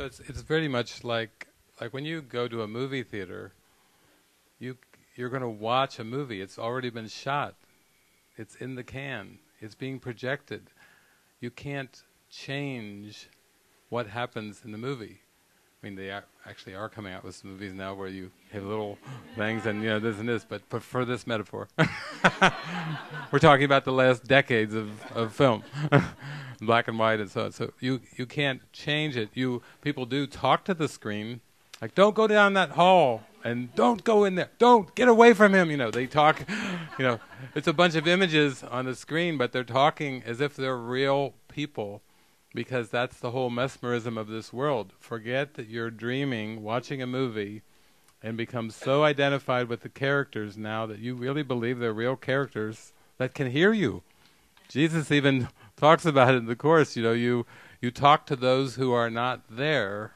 So it's it's very much like like when you go to a movie theater, you you're going to watch a movie. It's already been shot. It's in the can. It's being projected. You can't change what happens in the movie. I mean, they actually are coming out with movies now where you have little things and you know this and this. But, but for this metaphor, we're talking about the last decades of, of film, black and white and so on. So you you can't change it. You people do talk to the screen, like don't go down that hall and don't go in there. Don't get away from him. You know they talk. You know it's a bunch of images on the screen, but they're talking as if they're real people because that's the whole mesmerism of this world. Forget that you're dreaming, watching a movie, and become so identified with the characters now that you really believe they're real characters that can hear you. Jesus even talks about it in the course. You know, you you talk to those who are not there.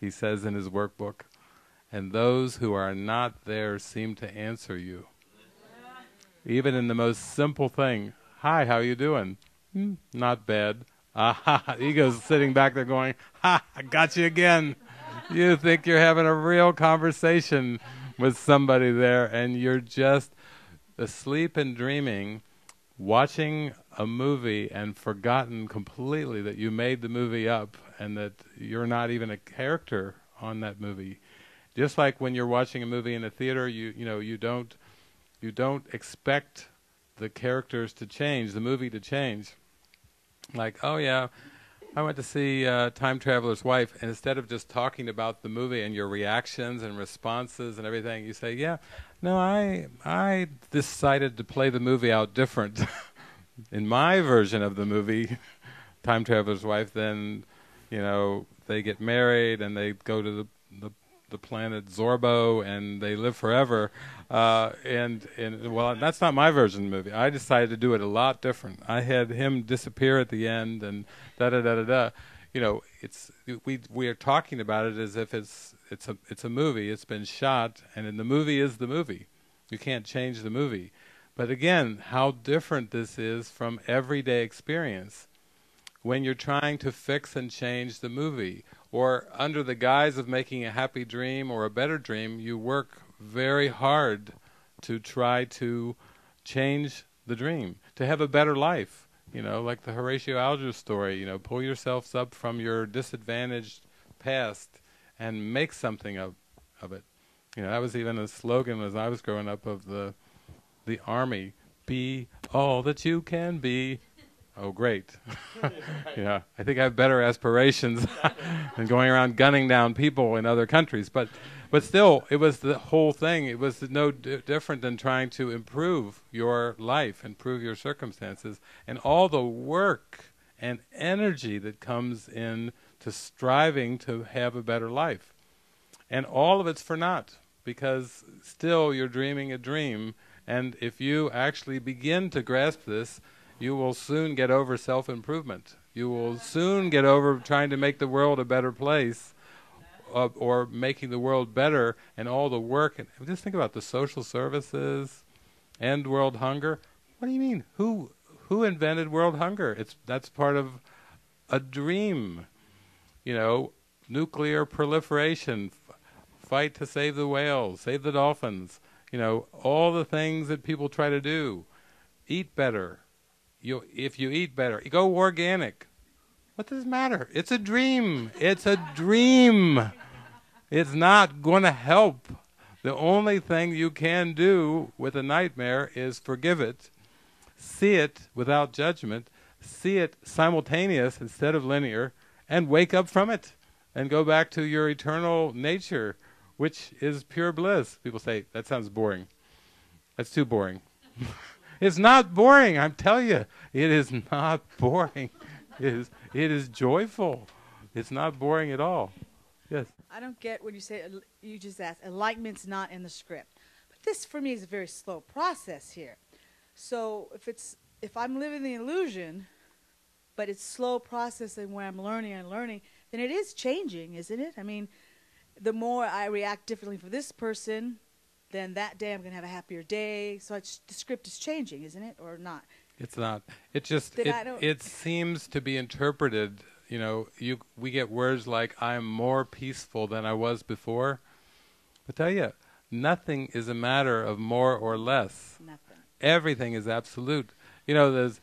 He says in his workbook, and those who are not there seem to answer you. Even in the most simple thing, "Hi, how are you doing?" Hmm, not bad. Ah, ego's sitting back there going, "Ha, I got you again." You think you're having a real conversation with somebody there, and you're just asleep and dreaming, watching a movie and forgotten completely that you made the movie up and that you're not even a character on that movie. Just like when you're watching a movie in a theater, you you know you don't you don't expect the characters to change, the movie to change like, oh yeah, I went to see uh, Time Traveler's Wife, and instead of just talking about the movie and your reactions and responses and everything, you say, yeah, no, I I decided to play the movie out different in my version of the movie, Time Traveler's Wife. Then, you know, they get married and they go to the the, the planet Zorbo and they live forever. Uh, and and well, that's not my version of the movie. I decided to do it a lot different. I had him disappear at the end, and da da da da da. You know, it's we we are talking about it as if it's it's a it's a movie. It's been shot, and in the movie is the movie. You can't change the movie. But again, how different this is from everyday experience. When you're trying to fix and change the movie, or under the guise of making a happy dream or a better dream, you work very hard to try to change the dream, to have a better life. You know, like the Horatio Alger story, you know, pull yourselves up from your disadvantaged past and make something of of it. You know, that was even a slogan as I was growing up of the the army, be all that you can be. Oh, great. yeah, I think I have better aspirations than going around gunning down people in other countries. But but still, it was the whole thing. It was no d- different than trying to improve your life, improve your circumstances, and all the work and energy that comes in to striving to have a better life. And all of it's for naught, because still you're dreaming a dream. And if you actually begin to grasp this, you will soon get over self improvement. You will soon get over trying to make the world a better place uh, or making the world better and all the work. And just think about the social services, end world hunger. What do you mean? Who who invented world hunger? It's that's part of a dream. You know, nuclear proliferation, fight to save the whales, save the dolphins. You know, all the things that people try to do. Eat better. You if you eat better, go organic. What does it matter? It's a dream. It's a dream. It's not going to help. The only thing you can do with a nightmare is forgive it, see it without judgment, see it simultaneous instead of linear, and wake up from it and go back to your eternal nature, which is pure bliss. People say, that sounds boring. That's too boring. it's not boring, I'm telling you. It is not boring. It is it is joyful. It's not boring at all. Yes. I don't get when you say uh, you just asked enlightenment's not in the script, but this for me is a very slow process here. So if it's if I'm living the illusion, but it's slow processing where I'm learning and learning, then it is changing, isn't it? I mean, the more I react differently for this person, then that day I'm going to have a happier day. So the script is changing, isn't it, or not? It's not. It just it, it seems to be interpreted you know, you we get words like "I am more peaceful than I was before." I tell you, nothing is a matter of more or less. Nothing. Everything is absolute. You know, there's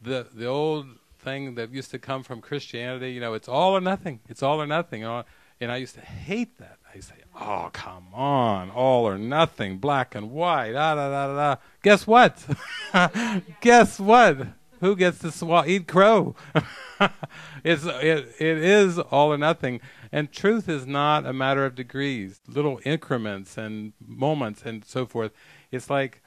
the the old thing that used to come from Christianity. You know, it's all or nothing. It's all or nothing. You know, and I used to hate that. I used to say, "Oh, come on, all or nothing, black and white." Da da da da. da. Guess what? Guess what? Who gets to swallow, eat crow? it's it, it is all or nothing, and truth is not a matter of degrees, little increments and moments and so forth. It's like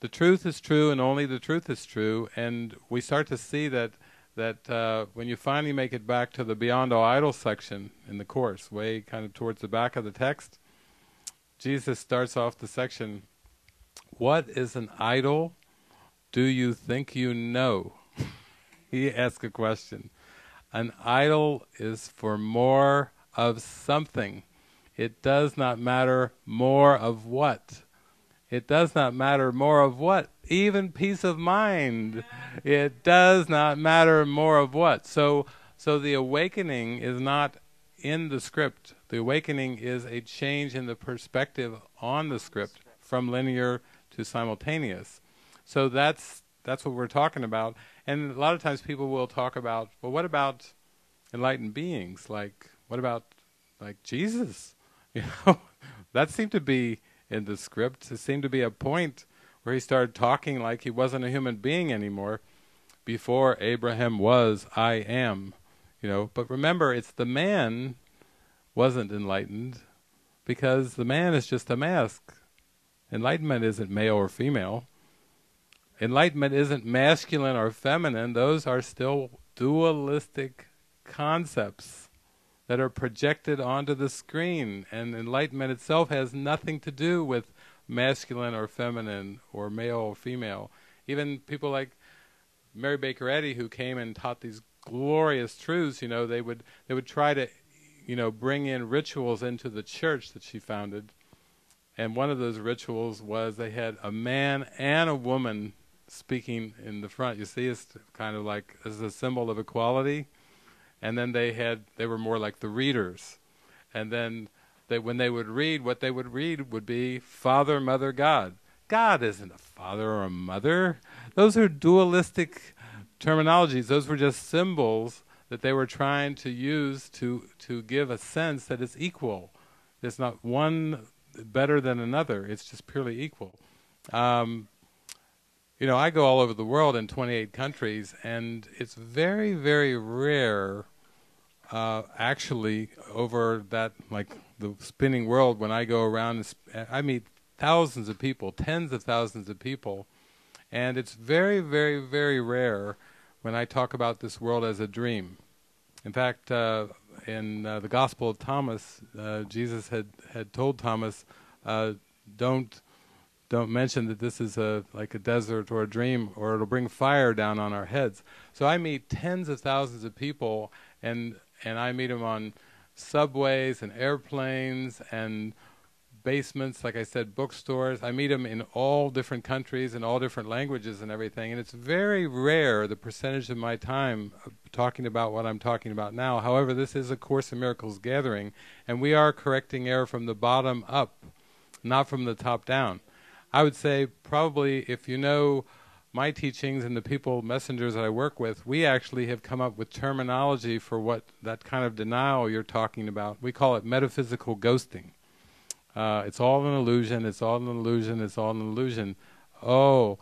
the truth is true, and only the truth is true, and we start to see that that uh, when you finally make it back to the Beyond All Idols section in the course, way kind of towards the back of the text, Jesus starts off the section, What is an idol? Do you think you know? he asks a question. An idol is for more of something. It does not matter more of what. It does not matter more of what? Even peace of mind. It does not matter more of what. So so the awakening is not in the script. The awakening is a change in the perspective on the script from linear to simultaneous. So that's that's what we're talking about. And a lot of times people will talk about, well, what about enlightened beings? Like, what about like Jesus? You know, that seemed to be in the script. It seemed to be a point where he started talking like he wasn't a human being anymore. Before Abraham was, I am. You know, but remember, it's the man wasn't enlightened because the man is just a mask. Enlightenment isn't male or female. Enlightenment isn't masculine or feminine. Those are still dualistic concepts that are projected onto the screen. And enlightenment itself has nothing to do with masculine or feminine or male or female. Even people like Mary Baker Eddy, who came and taught these glorious truths, you know, they would they would try to, you know, bring in rituals into the church that she founded. And one of those rituals was they had a man and a woman speaking in the front. You see, it's kind of like as a symbol of equality and then they had they were more like the readers. And then they when they would read what they would read would be father mother god. God isn't a father or a mother. Those are dualistic terminologies. Those were just symbols that they were trying to use to to give a sense that it's equal. There's not one better than another. It's just purely equal. Um, you know, I go all over the world in 28 countries, and it's very, very rare, uh, actually, over that, like, the spinning world, when I go around, sp- I meet thousands of people, tens of thousands of people, and it's very, very, very rare when I talk about this world as a dream. In fact, uh, in uh, the Gospel of Thomas, uh, Jesus had, had told Thomas, uh, don't don't mention that this is a like a desert or a dream or it'll bring fire down on our heads. So I meet tens of thousands of people and and I meet them on subways and airplanes and basements, like I said, bookstores. I meet them in all different countries and all different languages and everything. And it's very rare the percentage of my time talking about what I'm talking about now. However, this is a Course in Miracles gathering, and we are correcting error from the bottom up, not from the top down. I would say probably if you know my teachings and the people messengers that I work with, we actually have come up with terminology for what that kind of denial you're talking about. We call it metaphysical ghosting. Uh, it's all an illusion. It's all an illusion. It's all an illusion. Oh,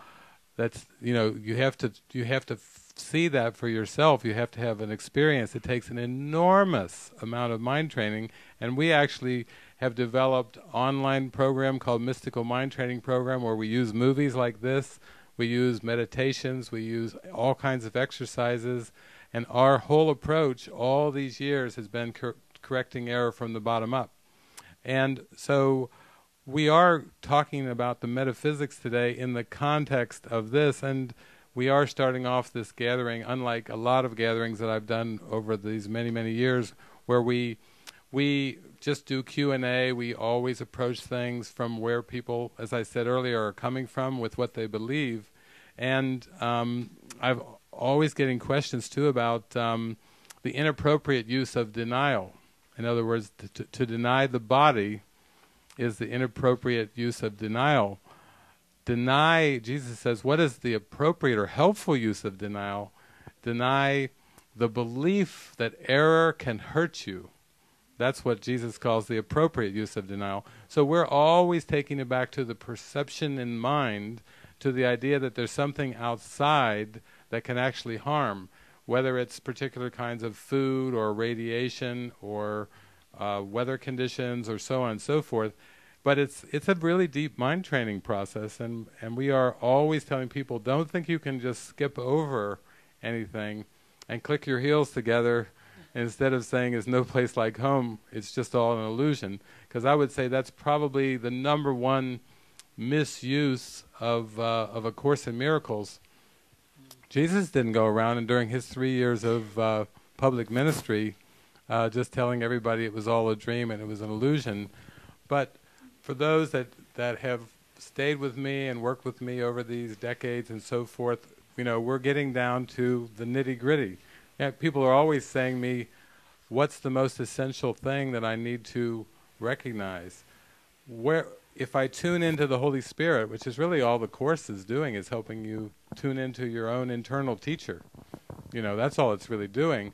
that's you know you have to you have to see that for yourself. You have to have an experience. It takes an enormous amount of mind training, and we actually have developed online program called Mystical Mind Training Program where we use movies like this, we use meditations, we use all kinds of exercises, and our whole approach all these years has been cor- correcting error from the bottom up. And so we are talking about the metaphysics today in the context of this and we are starting off this gathering unlike a lot of gatherings that I've done over these many many years where we we just do Q&A. We always approach things from where people, as I said earlier, are coming from with what they believe. And um, I've always getting questions too about um, the inappropriate use of denial. In other words, to, to deny the body is the inappropriate use of denial. Deny, Jesus says, what is the appropriate or helpful use of denial? Deny the belief that error can hurt you. That's what Jesus calls the appropriate use of denial. So we're always taking it back to the perception in mind, to the idea that there's something outside that can actually harm, whether it's particular kinds of food or radiation or uh, weather conditions or so on and so forth. But it's it's a really deep mind training process, and and we are always telling people don't think you can just skip over anything and click your heels together instead of saying "is no place like home." It's just all an illusion. Because I would say that's probably the number one misuse of uh, of a Course in Miracles. Jesus didn't go around and during his three years of uh, public ministry, uh, just telling everybody it was all a dream and it was an illusion. But for those that that have stayed with me and worked with me over these decades and so forth, you know, we're getting down to the nitty gritty. Yeah, people are always saying me, "What's the most essential thing that I need to recognize?" Where, if I tune into the Holy Spirit, which is really all the course is doing, is helping you tune into your own internal teacher. You know, that's all it's really doing.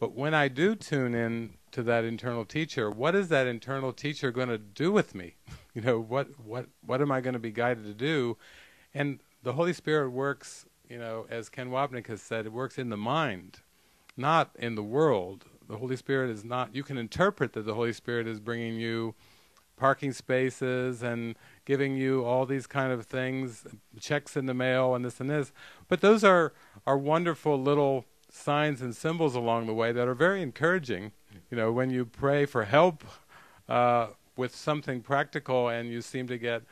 But when I do tune in to that internal teacher, what is that internal teacher going to do with me? you know, what what what am I going to be guided to do? And the Holy Spirit works, you know, as Ken Wapnick has said, it works in the mind, not in the world. The Holy Spirit is not. You can interpret that the Holy Spirit is bringing you parking spaces and giving you all these kind of things, checks in the mail and this and this. But those are are wonderful little signs and symbols along the way that are very encouraging. You know, when you pray for help uh, with something practical and you seem to get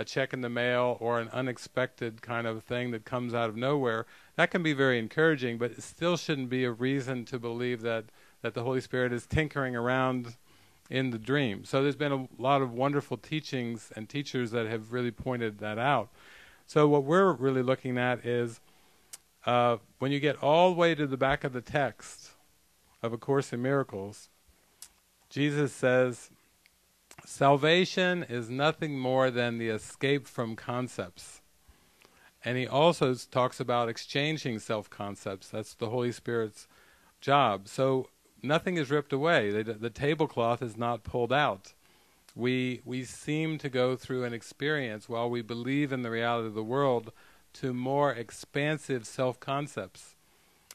a check in the mail or an unexpected kind of thing that comes out of nowhere, that can be very encouraging, but it still shouldn't be a reason to believe that, that the Holy Spirit is tinkering around in the dream. So there's been a lot of wonderful teachings and teachers that have really pointed that out. So what we're really looking at is uh, when you get all the way to the back of the text of A Course in Miracles, Jesus says, salvation is nothing more than the escape from concepts. And he also talks about exchanging self-concepts. That's the Holy Spirit's job. So nothing is ripped away. The, the tablecloth is not pulled out. We we seem to go through an experience while we believe in the reality of the world to more expansive self-concepts.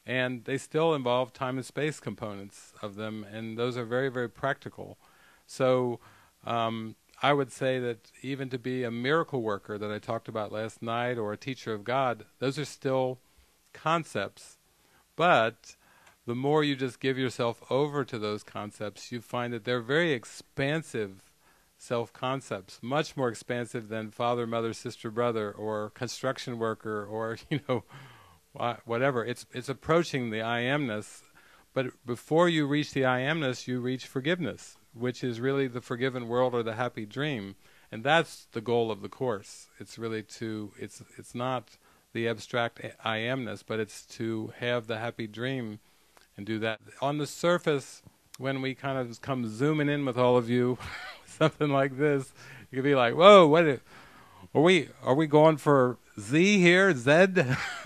And they still involve time and space components of them, and those are very, very practical. So um, I would say that even to be a miracle worker that I talked about last night or a teacher of God, those are still concepts. But the more you just give yourself over to those concepts, you find that they're very expansive self concepts, much more expansive than father, mother, sister, brother, or construction worker, or you know, whatever. It's it's approaching the I amness, but before you reach the I amness, you reach forgiveness, which is really the forgiven world or the happy dream, and that's the goal of the course. It's really to it's it's not the abstract I amness, but it's to have the happy dream and do that. On the surface, when we kind of come zooming in with all of you, something like this, you could be like, "Whoa, what are we? Are we going for Z here? Z?"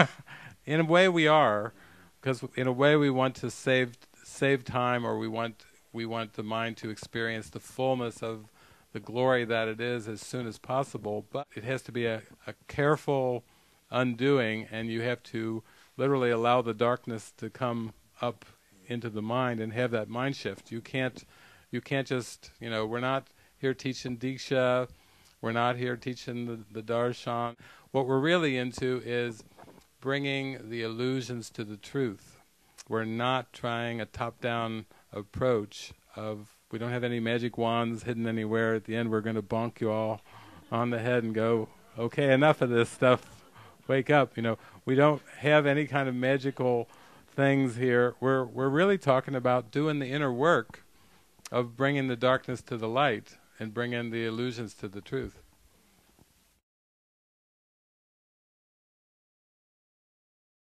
in a way, we are, because in a way we want to save save time, or we want we want the mind to experience the fullness of the glory that it is as soon as possible. But it has to be a, a careful undoing, and you have to literally allow the darkness to come up into the mind and have that mind shift. You can't you can't just you know we're not here teaching diksha, we're not here teaching the, the darshan. What we're really into is bringing the illusions to the truth. We're not trying a top-down approach of we don't have any magic wands hidden anywhere. At the end, we're going to bonk you all on the head and go, okay, enough of this stuff. Wake up. You know, we don't have any kind of magical things here. We're we're really talking about doing the inner work of bringing the darkness to the light and bringing the illusions to the truth.